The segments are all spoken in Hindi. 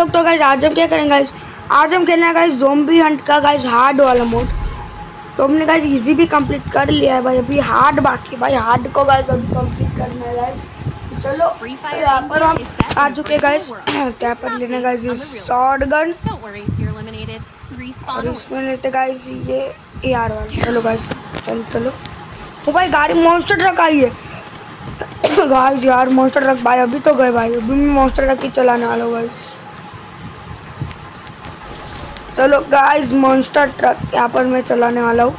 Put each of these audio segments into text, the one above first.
लोग तो गाइज़ आज हम क्या करेंगे गाइज़ आज हम खेलना है गाइज़ जोम्बी हंट का गाइज़ हार्ड वाला मोड तो हमने गाइज़ इजी भी कंप्लीट कर लिया है भाई अभी हार्ड बाकी भाई। हार्ड को गाइज़ अभी कंप्लीट करना है गाइज़ चलो यहाँ पर हम आ चुके गाइज़ क्या पर लेने गाइज़ शॉर्ट गन और इसमें लेते गाइज़ ये यार वाला। चलो गाइज़ चलो चलो। ओ भाई गाड़ी मॉन्स्टर ट्रक आई है। गाइज़ यार मॉन्स्टर ट्रक भाई अभी तो गए भाई। अभी मैं मॉन्स्टर ट्रक ही चलाने वाला हूँ गाइज़ चलो गाइज़ मॉन्स्टर ट्रक यहाँ पर मैं चलाने वाला हूँ।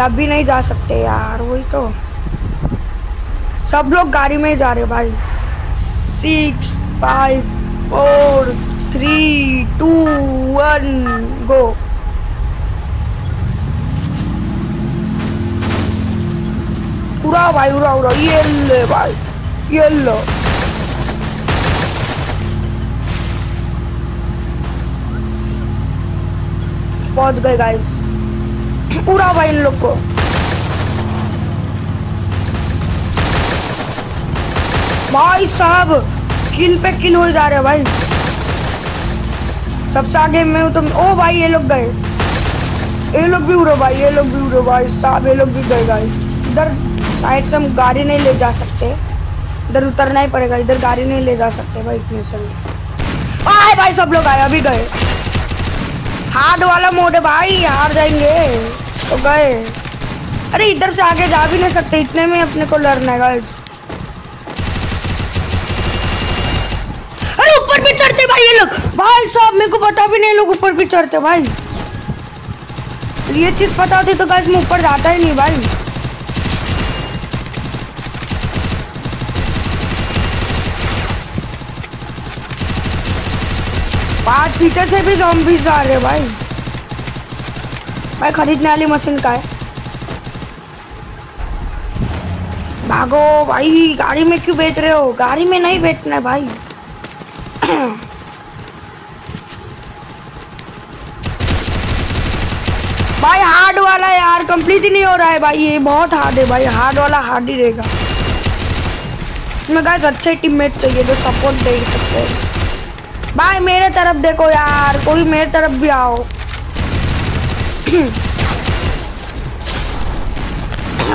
अभी नहीं जा सकते यार, वही तो। सब लोग गाड़ी में ही जा रहे भाई। Six five four three two one go उड़ा भाई, उड़ा उड़ा। ये ले भाई, ये लो। पहुँच गए गाइस उड़ा भाई इन लोग को। भाई साहब किल पे किल हो जा रहे हैं भाई? सबसे आगे मैं हूँ तो ओ भाई, ये लोग गए। ये लोग भी उड़ो भाई, ये लोग भी उड़ो भाई साहब, ये लोग भी गए भाई इधर साइड से हम गाड़ी नहीं ले जा सकते। इधर उतरना ही पड़ेगा, इधर गाड़ी नहीं ले जा सकते भाई इतने से। आए भाई, सब लोग आए, अभी गए। हार्ड वाला मोड है भाई, हार जाएँगे। तो गए। अरे, इधर से आगे जा भी नहीं सकते, इतने में अपने को लड़ना है अरे, ऊपर भी चढ़ते भाई ये लोग। भाई साहब, मेरे को पता भी नहीं लोग ऊपर भी चढ़ते, भाई। ये चीज़ पता होती तो गाइस मैं ऊपर जाता ही नहीं, भाई। पाँच पीछे से भी zombies आ रहे भाई। भाई, खरीदने वाली मशीन का है। भागो भाई, गाड़ी में क्यों बेच रहे हो? गाड़ी में नहीं बेचना है भाई। भाई हार्ड वाला यार कंप्लीट ही नहीं हो रहा है भाई, ये बहुत हार्ड है भाई हार्ड वाला हार्ड ही रहेगा। मैं गाइस अच्छे टीममेट चाहिए, जो सपोर्ट दे सकते हैं। भाई, मेरे तरफ़ देखो यार, कोई मेरे तरफ़ भी आओ।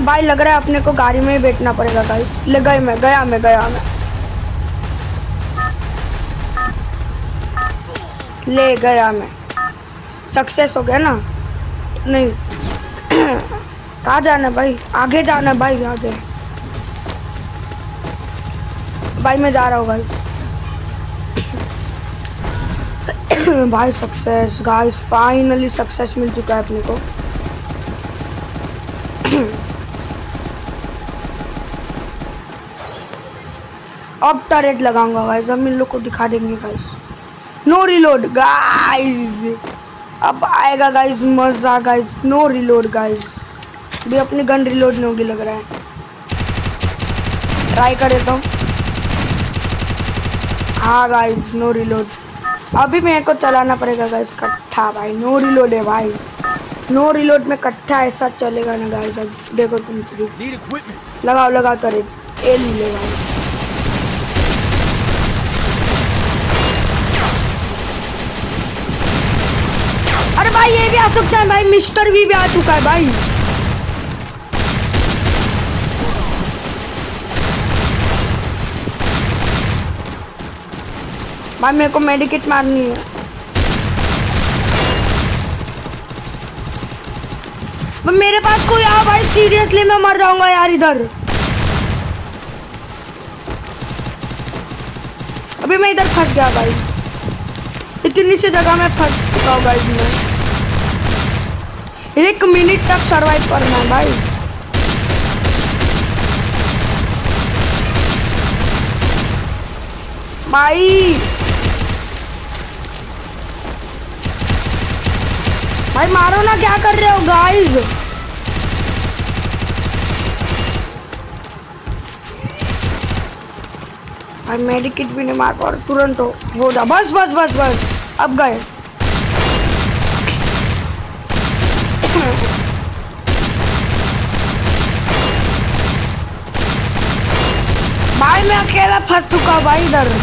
भाई, लग रहा है अपने को गाड़ी में ही बैठना पड़ेगा गाइस ले गए मैं, गया मैं गया मैं। ले गया मैं। सक्सेस हो गया ना? नहीं। कहाँ जाना भाई? आगे जाना भाई, आगे। भाई, मैं जा रहा हूँ भाई भाई सक्सेस गाइस फाइनली सक्सेस मिल चुका है अपने को। अब टरेट लगाऊँगा गाइस अब इन लोग को दिखा देंगे गाइस नो रिलोड गाइस अब आएगा गाइस मज़ा गाइस नो रिलोड गाइस भी अपनी गन रिलोड नहीं होगी लग रहा है। ट्राई कर देता हूँ। हाँ गाइस नो रिलोड अभी मेरे को चलाना पड़ेगा गाइस कट्ठा भाई। नो रिलोड है भाई। नो रिलोड में कट्ठा ऐसा चलेगा ना गाइस देखो तुम सिर्फ़ लगाओ लगाओ तो ये ले ले भाई अरे भाई ये भी आ सकता है भाई। मिस्टर भी, भी आ चुका है भाई। भाई मेरे को मेडिकेट मारनी है। भाई मेरे पास कोई आ भाई सीरियसली मैं मर जाऊँगा यार इधर। अभी मैं इधर फंस गया भाई। इतनी सी जगह में फंस चुका हूँ गाइस मैं। एक मिनट तक सरवाइव करना है भाई। भाई! भाई मारो ना, क्या कर रहे हो गाइस भाई मेडिकेट भी नहीं मार पा रहा, तुरंत हो हो जा, बस बस बस बस, अब गए। भाई मैं अकेला फंस चुका भाई इधर।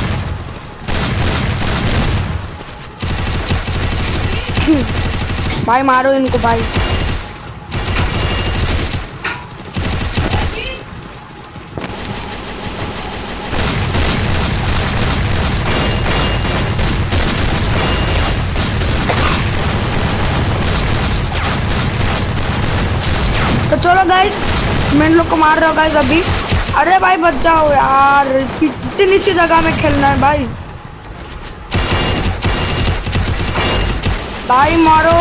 भाई मारो इनको भाई। तो चलो गाइस मैं लोग को मार रहा हूँ गाइस अभी। अरे भाई बच जाओ यार, इतनी सी जगह में खेलना है भाई। भाई मारो।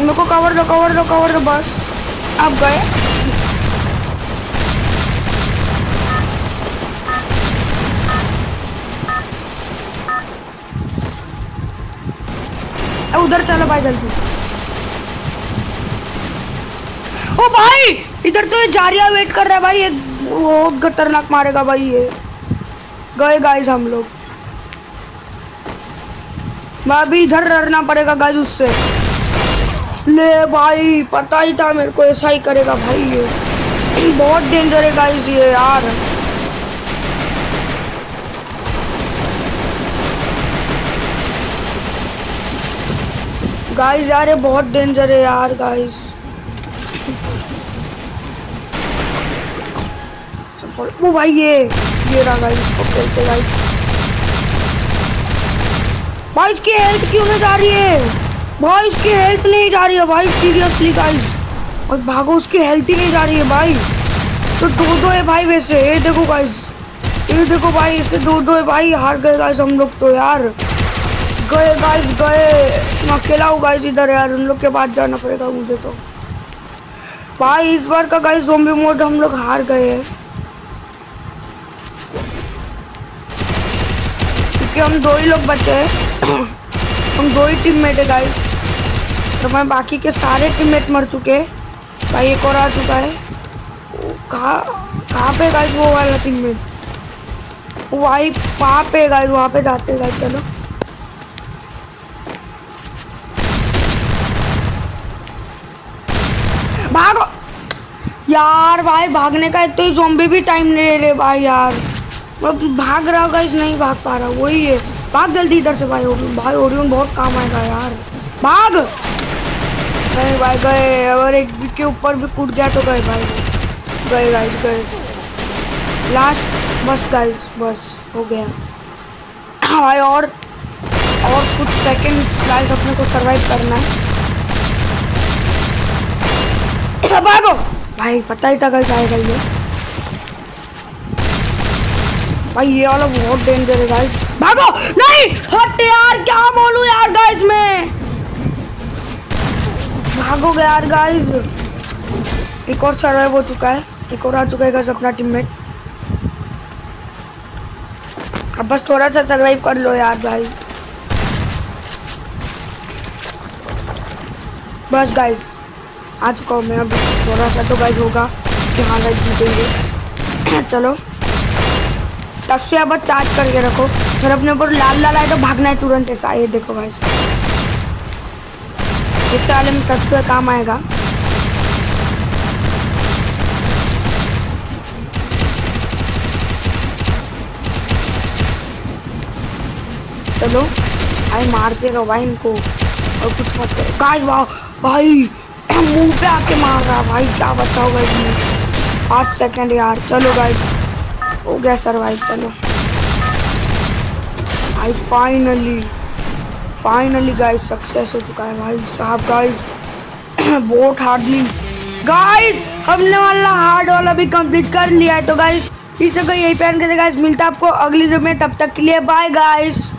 मेरे को कवर दो कवर दो कवर दो, बस। आप गए। उधर चलो भाई जल्दी। ओ भाई, इधर तो ये जारिया वेट कर रहा है भाई। ये बहुत खतरनाक मारेगा भाई ये। गए गाइस हम लोग। मैं अभी इधर डरना पड़ेगा गाइस उससे ले भाई, पता ही था मेरे को ऐसा ही करेगा भाई ये। बहुत डेंजर है गाइस ये यार। गाइस यार ये बहुत डेंजर है यार गाइस वो भाई ये ये रहा गाइस खेलते गाइस भाई, इसकी हेल्थ क्यों नहीं जा रही है? भाई, इसकी हेल्थ नहीं जा रही है भाई सीरियसली गाइस और भागो, उसकी हेल्थ ही नहीं जा रही है भाई. तो दो दो है भाई वैसे. ये देखो गाइस ये देखो भाई इससे दो दो है भाई. हार गए गाइस हम लोग तो यार. गए गाइस गए. मैं अकेला हूँ गाइस इधर यार. उन लोग के पास जाना पड़ेगा मुझे तो. भाई, इस बार का गाइस जोम्बी मोड हम लोग हार गए हैं. क्योंकि हम दो ही लोग बचे हैं। हम दो ही टीममेट है गाइस तो मैं बाकी के सारे टीममेट मर चुके हैं। भाई, एक और आ चुका है। कहाँ पे गाइस वो वाला टीममेट वही वहाँ पे गाइस वहाँ पे जाते हैं गाइस चलो। भागो। यार, भाई, भागने का एक तो जोम्बी भी टाइम नहीं ले रहे, भाई, यार। मैं भाग रहा होगा इस नहीं भाग पा रहा, वही है। भाग जल्दी इधर से भाई ओरियन भाई ओरियन बहुत काम आएगा यार। भाग! नहीं भाई, गए। अगर एक के ऊपर भी कूद गया तो गए भाई। गए गाइस गए। लास्ट बस गाइस बस, हो गया। भाई, और और कुछ सेकंड गाइस अपने को सरवाइव करना है। भागो! भाई, पता ही था गाइस आएगा ये भाई, ये वाला बहुत डेंजर है गाइस भागो! नहीं! हट यार, क्या बोलूँ यार गाइस मैं? भागो यार गाइस एक और सर्वाइव हो चुका है. एक और आ चुका है गाइस अपना टीममेट अब बस थोड़ा सा सर्वाइव कर लो यार भाई बस गाइस आ चुका हूँ मैं अब, थोड़ा सा तो गाइस होगा कि हाँ गाइस जीतेंगे। चलो। तब से अब चार्ज करके रखो। फिर अपने ऊपर लाल लाल आए तो भागना है तुरंत ऐसा, ये देखो भाई इससे वाले में तब से काम आएगा। चलो, भाई मारते रहो भाई इनको। और कुछ मत करो। गाइस वाह, भाई, मुँह पे आके मार रहा भाई, क्या बचाओ गाइस पाँच सेकंड यार, चलो गाइस हो गया सरवाइव चलो। I finally finally guys success हो चुका है भाई साहब गाइस बहुत हार्डली गाइस हमने वाला हार्ड वाला भी कंप्लीट कर लिया है तो गाइस इसे को यही पहन के गाइस मिलता है आपको अगली जो में, तब तक के लिए बाय गाइस